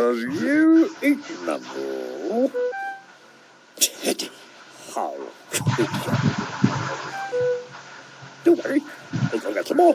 Who is number? Teddy. How could you? Don't worry. I'll go get some more.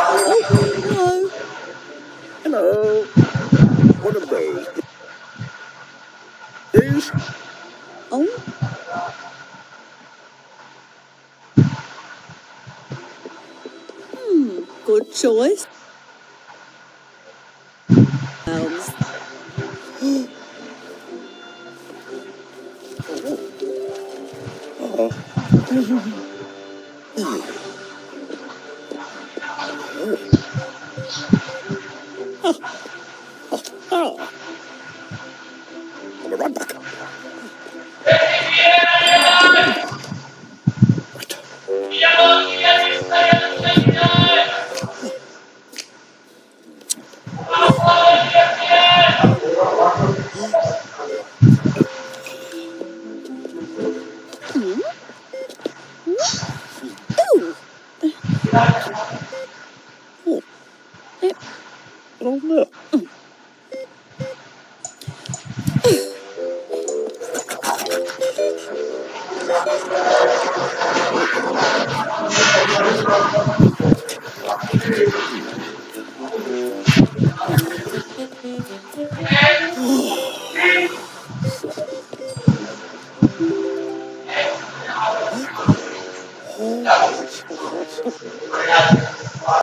Hello. Hello. One of those. These? Oh, hmm, good choice. Sounds. A run back. Right. Oh. Eh. Oh no.